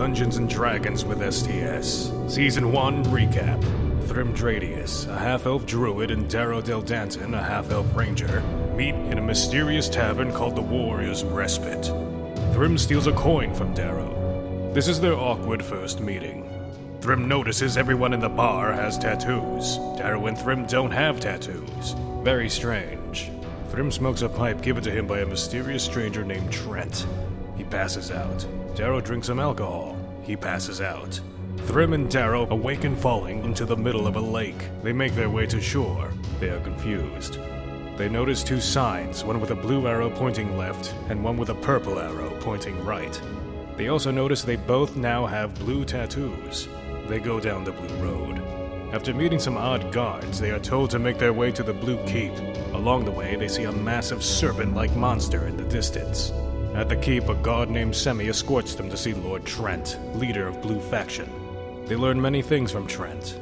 Dungeons and Dragons with STS. Season 1 Recap. Thrym Dradius, a half elf druid, and Darrow Del Danton, a half elf ranger, meet in a mysterious tavern called the Warrior's Respite. Thrym steals a coin from Darrow. This is their awkward first meeting. Thrym notices everyone in the bar has tattoos. Darrow and Thrym don't have tattoos. Very strange. Thrym smokes a pipe given to him by a mysterious stranger named Trent. He passes out. Darrow drinks some alcohol. He passes out. Thrym and Darrow awaken falling into the middle of a lake. They make their way to shore. They are confused. They notice two signs, one with a blue arrow pointing left and one with a purple arrow pointing right. They also notice they both now have blue tattoos. They go down the blue road. After meeting some odd guards, they are told to make their way to the Blue Keep. Along the way, they see a massive serpent like monster in the distance. At the keep, a guard named Semi escorts them to see Lord Trent, leader of Blue Faction. They learn many things from Trent.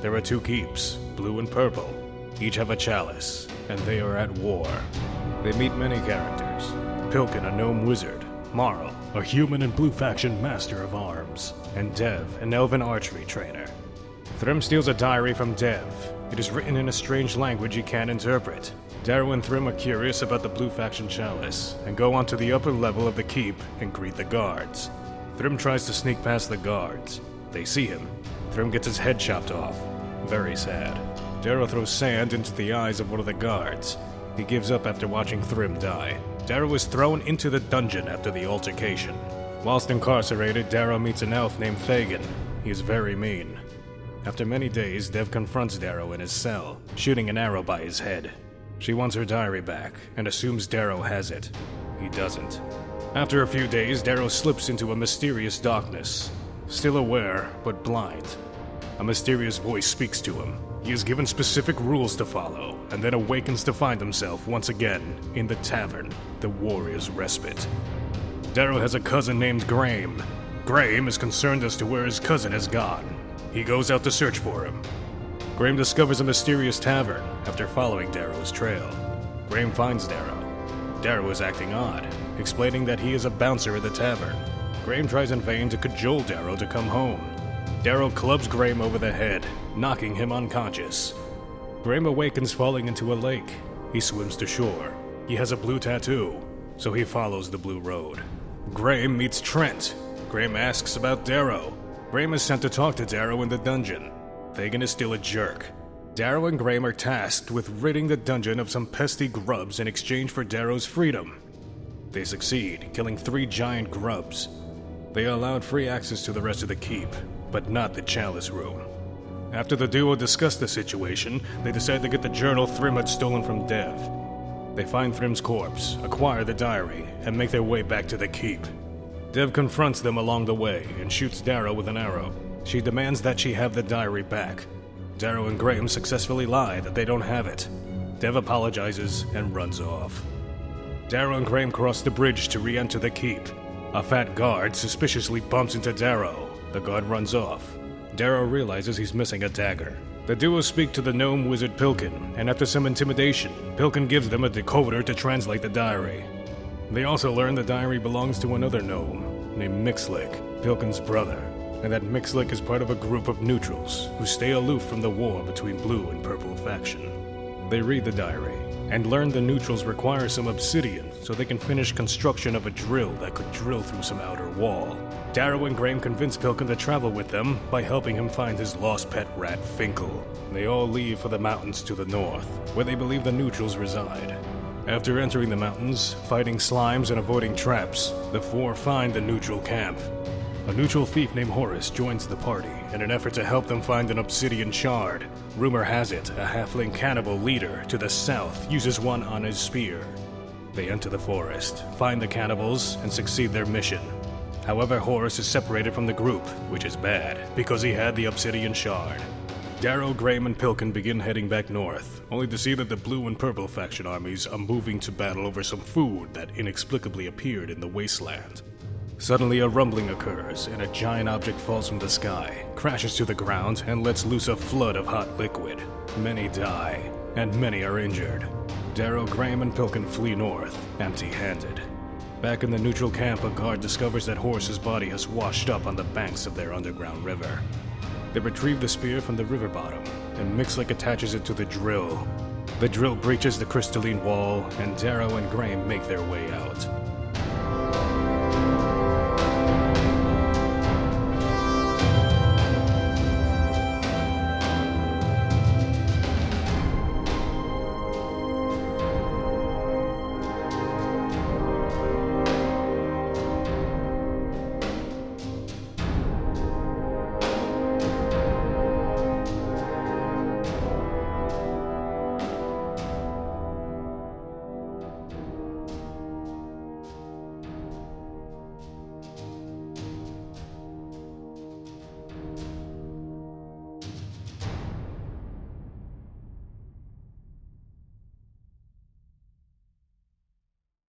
There are two keeps, blue and purple. Each have a chalice, and they are at war. They meet many characters Pilkin, a gnome wizard, Marl, a human and Blue Faction master of arms, and Dev, an elven archery trainer. Thrym steals a diary from Dev. It is written in a strange language he can't interpret. Darrow and Thrym are curious about the Blue Faction chalice and go on to the upper level of the keep and greet the guards. Thrym tries to sneak past the guards. They see him. Thrym gets his head chopped off. Very sad. Darrow throws sand into the eyes of one of the guards. He gives up after watching Thrym die. Darrow is thrown into the dungeon after the altercation. Whilst incarcerated, Darrow meets an elf named Fagin. He is very mean. After many days, Dev confronts Darrow in his cell, shooting an arrow by his head. She wants her diary back and assumes Darrow has it. He doesn't. After a few days, Darrow slips into a mysterious darkness, still aware but blind. A mysterious voice speaks to him. He is given specific rules to follow, and then awakens to find himself once again in the tavern, the Warrior's Respite. Darrow has a cousin named Graham. Graham is concerned as to where his cousin has gone. He goes out to search for him. Graham discovers a mysterious tavern after following Darrow's trail. Graham finds Darrow. Darrow is acting odd, explaining that he is a bouncer at the tavern. Graham tries in vain to cajole Darrow to come home. Darrow clubs Graham over the head, knocking him unconscious. Graham awakens falling into a lake. He swims to shore. He has a blue tattoo, so he follows the blue road. Graham meets Trent. Graham asks about Darrow. Graham is sent to talk to Darrow in the dungeon. Thagan is still a jerk. Darrow and Graham are tasked with ridding the dungeon of some pesty grubs in exchange for Darrow's freedom. They succeed, killing three giant grubs. They are allowed free access to the rest of the keep, but not the chalice room. After the duo discuss the situation, they decide to get the journal Thrym had stolen from Dev. They find Thrym's corpse, acquire the diary, and make their way back to the keep. Dev confronts them along the way and shoots Darrow with an arrow. She demands that she have the diary back. Darrow and Graham successfully lie that they don't have it. Dev apologizes and runs off. Darrow and Graham cross the bridge to re enter the keep. A fat guard suspiciously bumps into Darrow. The guard runs off. Darrow realizes he's missing a dagger. The duo speak to the gnome wizard Pilkin, and after some intimidation, Pilkin gives them a decoder to translate the diary. They also learn the diary belongs to another gnome named Mixlick, Pilkin's brother, and that Mixlick is part of a group of neutrals who stay aloof from the war between Blue and Purple faction. They read the diary and learn the neutrals require some obsidian so they can finish construction of a drill that could drill through some outer wall. Darrow and Graham convince Pilkin to travel with them by helping him find his lost pet rat Finkel. They all leave for the mountains to the north, where they believe the neutrals reside. After entering the mountains, fighting slimes, and avoiding traps, the four find the neutral camp. A neutral thief named Horace joins the party in an effort to help them find an obsidian shard. Rumor has it, a halfling cannibal leader to the south uses one on his spear. They enter the forest, find the cannibals, and succeed their mission. However, Horace is separated from the group, which is bad, because he had the obsidian shard. Darrow, Graham, and Pilkin begin heading back north, only to see that the blue and purple faction armies are moving to battle over some food that inexplicably appeared in the wasteland. Suddenly, a rumbling occurs, and a giant object falls from the sky, crashes to the ground, and lets loose a flood of hot liquid. Many die, and many are injured. Darrow, Graham, and Pilkin flee north, empty handed. Back in the neutral camp, a guard discovers that Horace's body has washed up on the banks of their underground river. They retrieve the spear from the river bottom, and Mixlick attaches it to the drill. The drill breaches the crystalline wall, and Darrow and Graham make their way out.